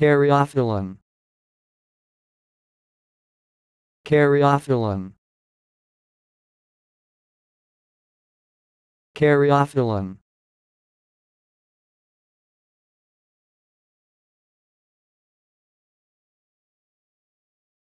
Caryophyllum. Caryophyllum. Caryophyllum.